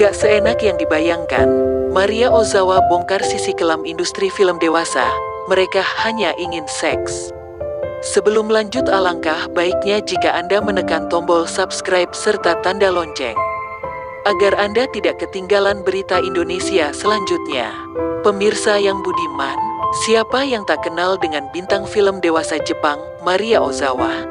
Gak seenak yang dibayangkan, Maria Ozawa bongkar sisi kelam industri film dewasa, mereka hanya ingin seks. Sebelum lanjut alangkah baiknya jika Anda menekan tombol subscribe serta tanda lonceng. Agar Anda tidak ketinggalan berita Indonesia selanjutnya. Pemirsa yang budiman, siapa yang tak kenal dengan bintang film dewasa Jepang, Maria Ozawa?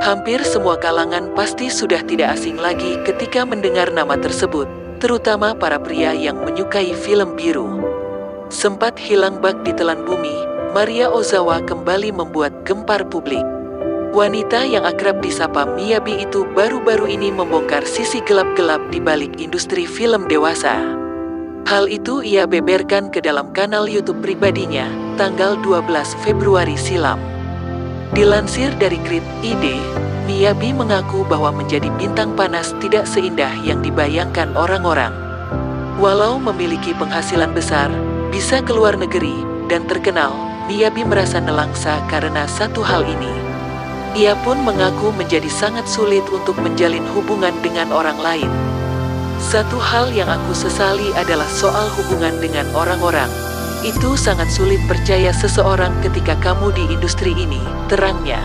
Hampir semua kalangan pasti sudah tidak asing lagi ketika mendengar nama tersebut terutama para pria yang menyukai film biru. Sempat hilang bak di telan bumi, Maria Ozawa kembali membuat gempar publik. Wanita yang akrab disapa Miyabi itu baru-baru ini membongkar sisi gelap-gelap di balik industri film dewasa. Hal itu ia beberkan ke dalam kanal YouTube pribadinya, tanggal 12 Februari silam. Dilansir dari Grid ID, Miyabi mengaku bahwa menjadi bintang panas tidak seindah yang dibayangkan orang-orang. Walau memiliki penghasilan besar, bisa keluar negeri, dan terkenal, Miyabi merasa nelangsa karena satu hal ini. Ia pun mengaku menjadi sangat sulit untuk menjalin hubungan dengan orang lain. Satu hal yang aku sesali adalah soal hubungan dengan orang-orang. Itu sangat sulit percaya seseorang ketika kamu di industri ini, terangnya.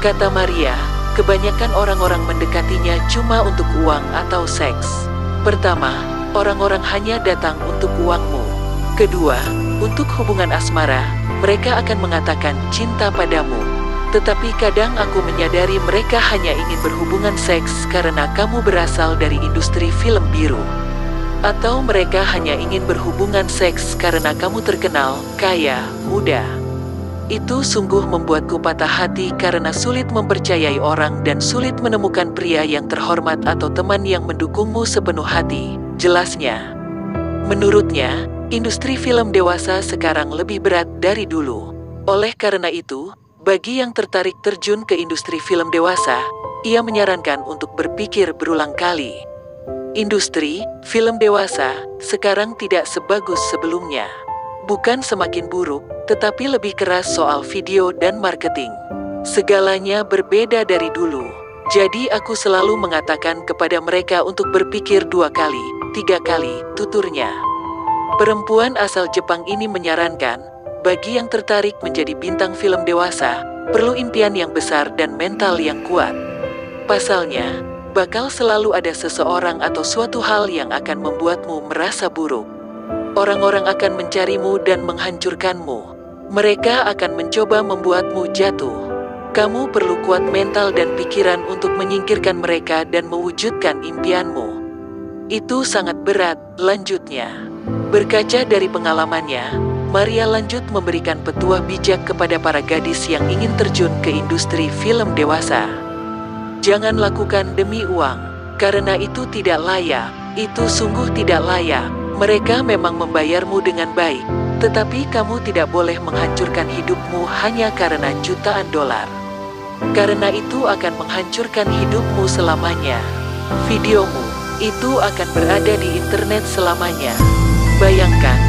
Kata Maria, kebanyakan orang-orang mendekatinya cuma untuk uang atau seks. Pertama, orang-orang hanya datang untuk uangmu. Kedua, untuk hubungan asmara, mereka akan mengatakan cinta padamu. Tetapi kadang aku menyadari mereka hanya ingin berhubungan seks karena kamu berasal dari industri film biru. Atau mereka hanya ingin berhubungan seks karena kamu terkenal, kaya, muda. Itu sungguh membuatku patah hati karena sulit mempercayai orang dan sulit menemukan pria yang terhormat atau teman yang mendukungmu sepenuh hati, jelasnya. Menurutnya, industri film dewasa sekarang lebih berat dari dulu. Oleh karena itu, bagi yang tertarik terjun ke industri film dewasa, ia menyarankan untuk berpikir berulang kali. Industri film dewasa sekarang tidak sebagus sebelumnya. Bukan semakin buruk, tetapi lebih keras soal video dan marketing. Segalanya berbeda dari dulu. Jadi aku selalu mengatakan kepada mereka untuk berpikir dua kali, tiga kali, tuturnya. Perempuan asal Jepang ini menyarankan, bagi yang tertarik menjadi bintang film dewasa, perlu impian yang besar dan mental yang kuat. Pasalnya, bakal selalu ada seseorang atau suatu hal yang akan membuatmu merasa buruk. Orang-orang akan mencarimu dan menghancurkanmu. Mereka akan mencoba membuatmu jatuh. Kamu perlu kuat mental dan pikiran untuk menyingkirkan mereka dan mewujudkan impianmu. Itu sangat berat, lanjutnya. Berkaca dari pengalamannya, Maria lanjut memberikan petua bijak kepada para gadis yang ingin terjun ke industri film dewasa. Jangan lakukan demi uang, karena itu tidak layak, itu sungguh tidak layak. Mereka memang membayarmu dengan baik, tetapi kamu tidak boleh menghancurkan hidupmu hanya karena jutaan dolar. Karena itu akan menghancurkan hidupmu selamanya. Videomu itu akan berada di internet selamanya. Bayangkan,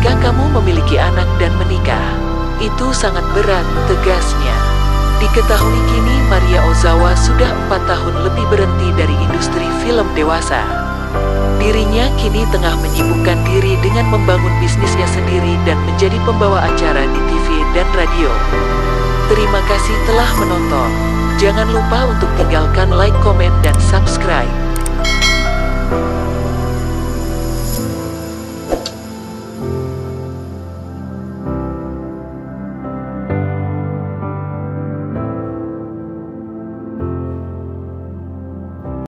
jika kamu memiliki anak dan menikah, itu sangat berat, tegasnya. Diketahui kini Maria Ozawa sudah empat tahun lebih berhenti dari industri film dewasa. Dirinya kini tengah menyibukkan diri dengan membangun bisnisnya sendiri dan menjadi pembawa acara di TV dan radio. Terima kasih telah menonton. Jangan lupa untuk tinggalkan like, komen, dan subscribe.